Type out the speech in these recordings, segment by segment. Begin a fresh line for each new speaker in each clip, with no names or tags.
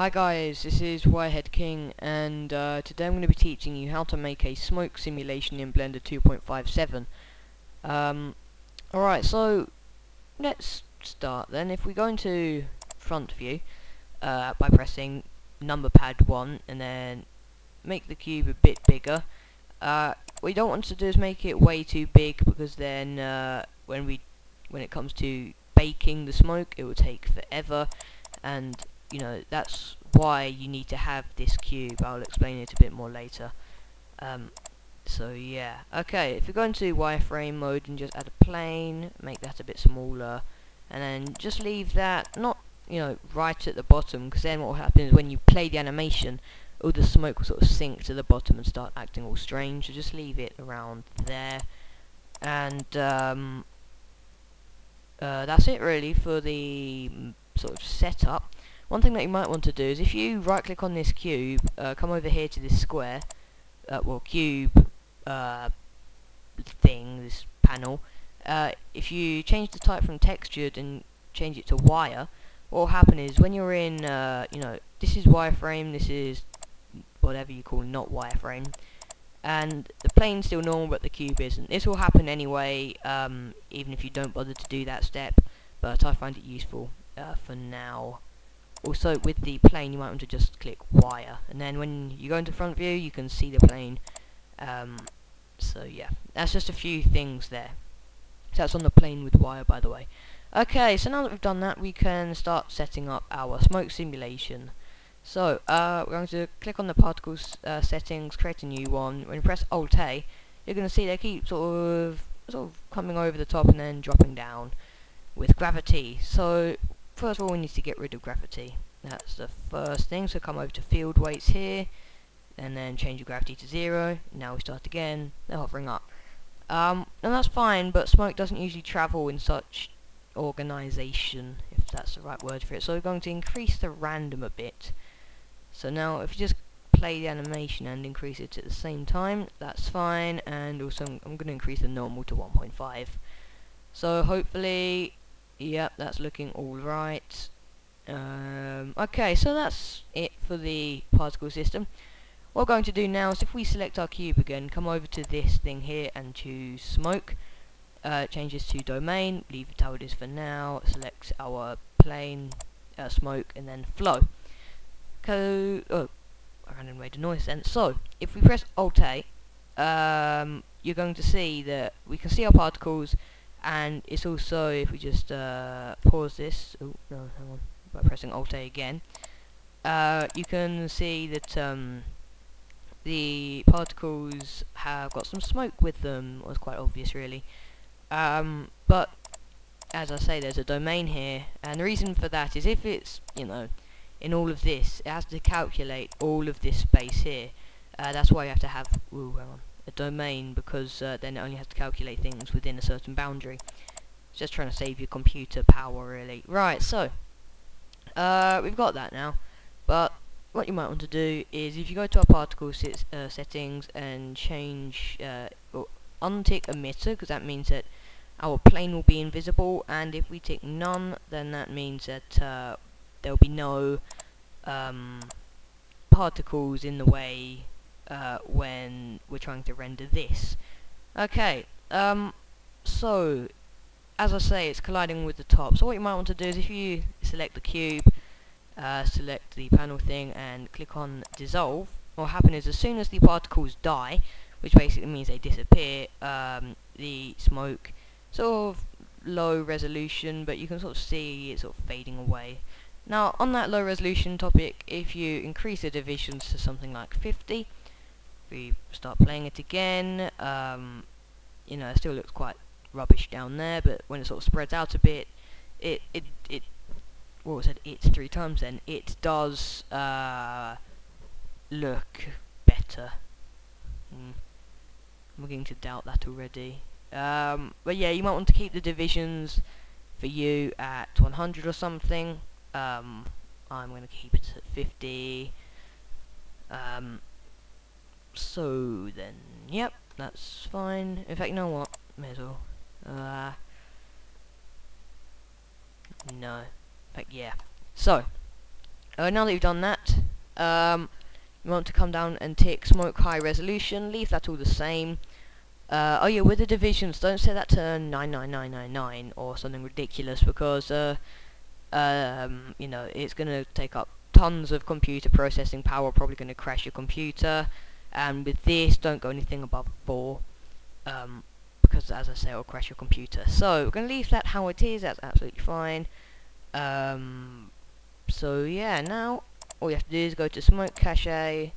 Hi guys, this is Wirehead King and uh, today I'm going to be teaching you how to make a smoke simulation in Blender 2.57. Um, Alright, so let's start then. If we go into front view uh, by pressing number pad 1 and then make the cube a bit bigger. Uh, what we don't want to do is make it way too big because then uh, when we when it comes to baking the smoke it will take forever and you know that's why you need to have this cube. I'll explain it a bit more later. Um, so yeah. Okay if you go into wireframe mode and just add a plane make that a bit smaller and then just leave that not you know right at the bottom because then what will happen is when you play the animation all the smoke will sort of sink to the bottom and start acting all strange. So just leave it around there. And um, uh, that's it really for the mm, sort of setup one thing that you might want to do is if you right click on this cube, uh, come over here to this square, uh, well cube uh, thing, this panel, uh, if you change the type from textured and change it to wire, what will happen is when you're in, uh, you know, this is wireframe, this is whatever you call not wireframe, and the plane's still normal but the cube isn't. This will happen anyway, um, even if you don't bother to do that step, but I find it useful uh, for now also with the plane you might want to just click wire. And then when you go into front view you can see the plane. Um, so yeah. That's just a few things there. So that's on the plane with wire by the way. Okay so now that we've done that we can start setting up our smoke simulation. So uh, we're going to click on the particles uh, settings create a new one. When you press alt A you're going to see they keep sort of sort of coming over the top and then dropping down with gravity. So first of all we need to get rid of gravity. That's the first thing, so come over to field weights here, and then change your gravity to zero. Now we start again, they're hovering up. Um, and that's fine, but smoke doesn't usually travel in such organization, if that's the right word for it. So we're going to increase the random a bit. So now if you just play the animation and increase it at the same time, that's fine, and also I'm going to increase the normal to 1.5. So hopefully Yep, that's looking alright. Um, okay, so that's it for the particle system. What we're going to do now is if we select our cube again, come over to this thing here and choose smoke. Uh, change this to domain, leave it how it is for now, select our plane, uh, smoke, and then flow. Co oh, I ran away the noise then. So, if we press Alt A, um, you're going to see that we can see our particles and it's also if we just uh, pause this oh no hang on by pressing alt A again uh, you can see that um, the particles have got some smoke with them. Was quite obvious really. Um, but as I say there's a domain here. And the reason for that is if it's you know in all of this it has to calculate all of this space here. Uh, that's why you have to have ooh, hang on a domain because uh, then it only has to calculate things within a certain boundary. It's just trying to save your computer power really. Right, so uh, we've got that now, but what you might want to do is if you go to our particle uh, settings and change uh, untick emitter because that means that our plane will be invisible and if we tick none then that means that uh, there will be no um, particles in the way uh, when we're trying to render this. Okay, um, so, as I say, it's colliding with the top. So what you might want to do is if you select the cube, uh, select the panel thing, and click on dissolve, what will happen is as soon as the particles die, which basically means they disappear, um, the smoke sort of low resolution, but you can sort of see it sort of fading away. Now, on that low resolution topic, if you increase the divisions to something like 50, we start playing it again, um, you know, it still looks quite rubbish down there, but when it sort of spreads out a bit, it, it, it, what was it, it's three times then, it does, uh, look better. Mm. I'm beginning to doubt that already. Um, but yeah, you might want to keep the divisions for you at 100 or something. Um, I'm going to keep it at 50. Um, so then, yep, that's fine. In fact, you know what? May as well. Uh, no. In fact, yeah. So, uh, now that you've done that, um, you want to come down and tick smoke high resolution, leave that all the same. Uh, oh yeah, with the divisions, don't set that to 99999 or something ridiculous because, uh, um, you know, it's going to take up tons of computer processing power, probably going to crash your computer. And with this, don't go anything above 4, um, because as I say, it'll crash your computer. So, we're going to leave that how it is, that's absolutely fine. Um, so yeah, now all you have to do is go to smoke cache,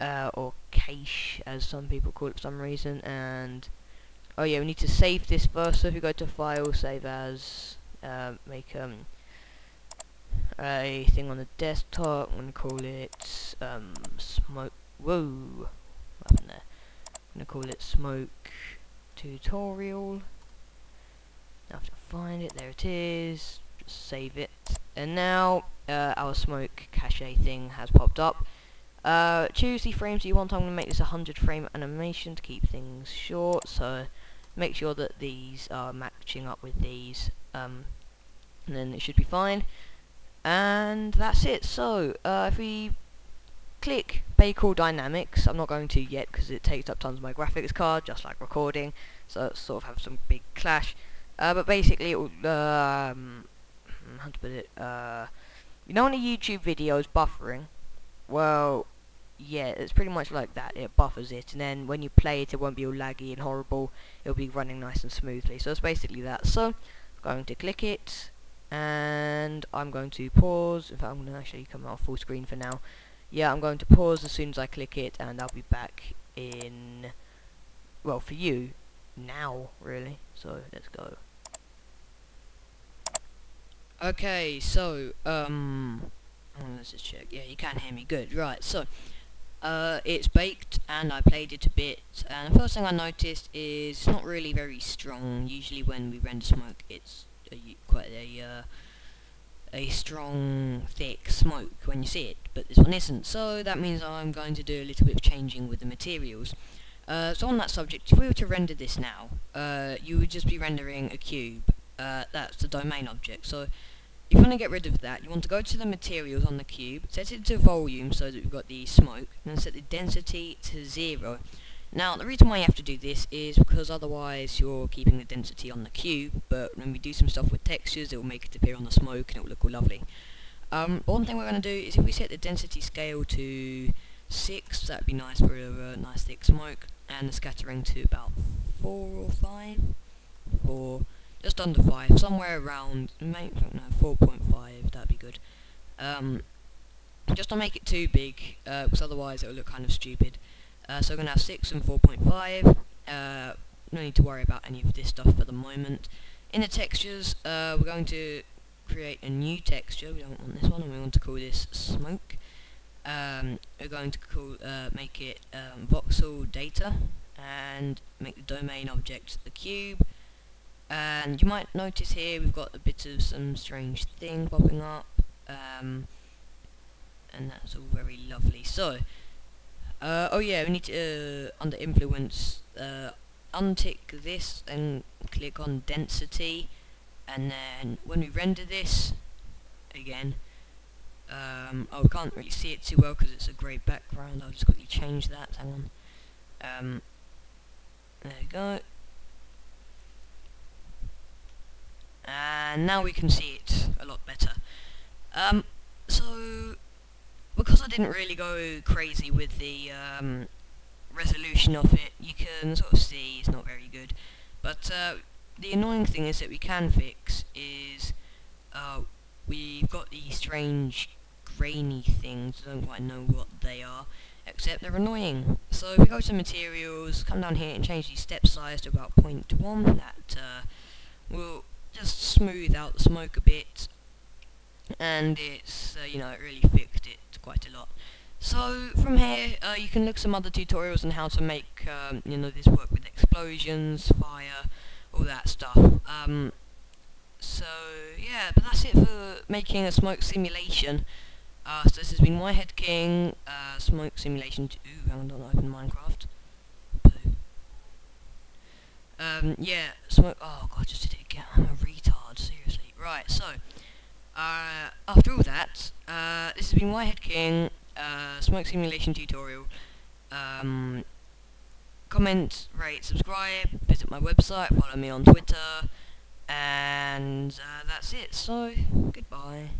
uh, or cache as some people call it for some reason, and oh yeah, we need to save this first. So if you go to file, save as, uh, make um a thing on the desktop. I'm gonna call it um smoke. Whoa? I'm gonna call it smoke tutorial. I have to find it. There it is. Just save it. And now uh, our smoke cache thing has popped up. Uh, choose the frames you want. I'm going to make this a 100 frame animation to keep things short. So make sure that these are matching up with these. Um, and then it should be fine. And that's it. So uh, if we click Bake All Dynamics, I'm not going to yet because it takes up tons of my graphics card, just like recording. So sort of have some big clash. Uh, but basically, it will, um, how to put it, uh, you know when a YouTube video is buffering? Well, yeah, it's pretty much like that. It buffers it, and then when you play it, it won't be all laggy and horrible. It'll be running nice and smoothly. So it's basically that. So, I'm going to click it, and I'm going to pause. In fact, I'm going to actually come out full screen for now. Yeah, I'm going to pause as soon as I click it, and I'll be back in, well, for you, now, really. So, let's go. Okay, so, um, let's just check. Yeah, you can hear me good. Right, so, uh, it's baked, and I played it a bit, and the first thing I noticed is it's not really very strong. Usually when we render smoke, it's a, quite a, uh, a strong, thick smoke when you see it, but this one isn't. So that means I'm going to do a little bit of changing with the materials. Uh, so on that subject, if we were to render this now, uh, you would just be rendering a cube, uh, that's the domain object. So if you want to get rid of that, you want to go to the materials on the cube, set it to volume so that we've got the smoke, and then set the density to zero. Now, the reason why you have to do this is because otherwise you're keeping the density on the cube, but when we do some stuff with textures, it will make it appear on the smoke and it will look all lovely. Um, one thing we're going to do is if we set the density scale to 6, that would be nice for a, a nice thick smoke, and the scattering to about 4 or 5, 4, just under 5, somewhere around, no, 4.5, that'd be good. Um, just don't make it too big, uh, because otherwise it'll look kind of stupid. Uh, so we're going to have 6 and 4.5, uh, no need to worry about any of this stuff for the moment. In the textures, uh, we're going to create a new texture, we don't want this one, and we want to call this smoke. Um, we're going to call, uh, make it um, voxel data, and make the domain object the cube, and you might notice here we've got a bit of some strange thing popping up um, and that's all very lovely so uh, oh yeah we need to uh, under influence. Uh, untick this and click on density. And then when we render this again um, oh we can't really see it too well because it's a grey background. I'll just quickly change that. Hang on. Um, there we go. And now we can see it a lot better. Um, so, because I didn't really go crazy with the um, resolution of it, you can sort of see it's not very good. But uh, the annoying thing is that we can fix is uh, we've got these strange grainy things, I don't quite know what they are, except they're annoying. So if we go to materials, come down here and change the step size to about 0.1, that uh, will just smooth out the smoke a bit and it's uh, you know it really fixed it quite a lot so from here uh, you can look some other tutorials on how to make um, you know this work with explosions fire all that stuff um, so yeah but that's it for making a smoke simulation uh, so this has been Wirehead King uh, smoke simulation ooh hang on open Minecraft um, yeah, smoke. Oh god, just did it again. I'm a retard. Seriously. Right. So, uh, after all that, uh, this has been Wirehead King, uh, smoke simulation tutorial. Um, comment, rate, subscribe, visit my website, follow me on Twitter, and uh, that's it. So, goodbye.